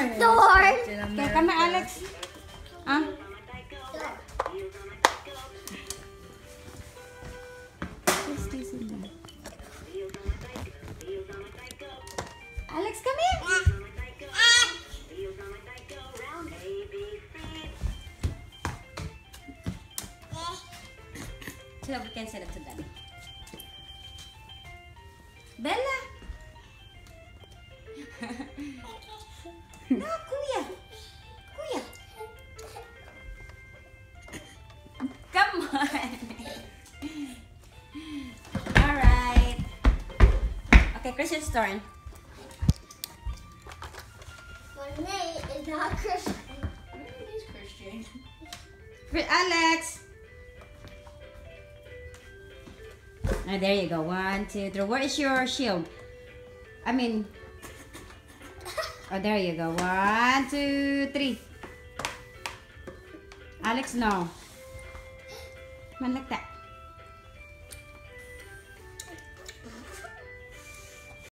Door. Okay, come here, Alex. What's this in there? Alex, come here. So we can send it to daddy. Bella. no, kuya. Kuya. Come on. All right. Okay, Christian's turn. My name is not Christian. He's Christian. Chri- Alex. Ah, there you go. One, two, three. Where is your shield? I mean, oh, there you go. One, two, three. Alex, no. Come on, like that.